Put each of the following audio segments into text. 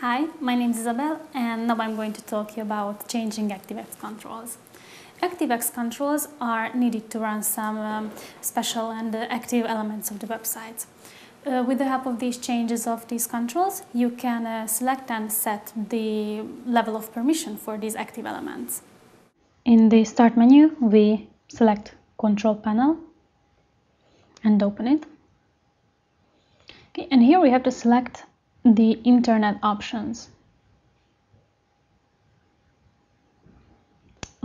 Hi, my name is Isabel and now I'm going to talk you about changing ActiveX controls. ActiveX controls are needed to run some um, special and uh, active elements of the website. Uh, with the help of these changes of these controls, you can uh, select and set the level of permission for these active elements. In the Start menu, we select Control Panel and open it. Okay, and here we have to select the internet options.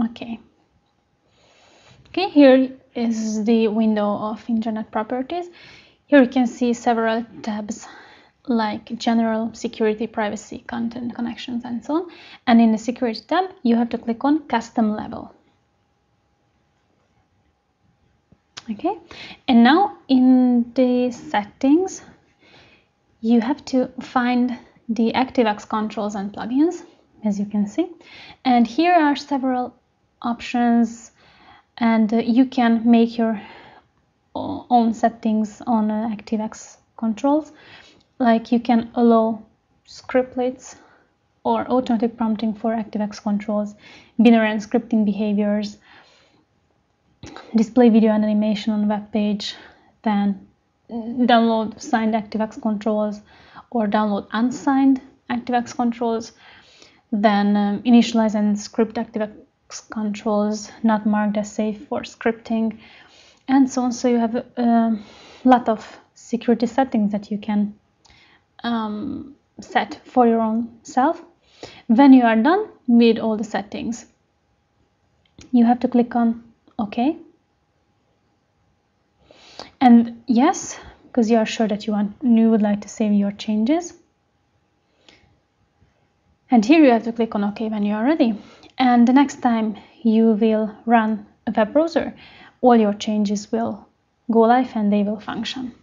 Okay. Okay, here is the window of internet properties. Here you can see several tabs like general, security, privacy, content, connections, and so on. And in the security tab, you have to click on custom level. Okay, and now in the settings, you have to find the ActiveX controls and plugins, as you can see. And here are several options and uh, you can make your own settings on uh, ActiveX controls. Like you can allow scriptlets or automatic prompting for ActiveX controls, binary and scripting behaviors, display video and animation on web page, then download signed ActiveX controls or download unsigned ActiveX controls, then um, initialize and script ActiveX controls not marked as safe for scripting, and so on. So you have a, a lot of security settings that you can um, set for your own self. When you are done with all the settings, you have to click on OK and yes because you are sure that you want you would like to save your changes. And here you have to click on OK when you are ready. And the next time you will run a web browser all your changes will go live and they will function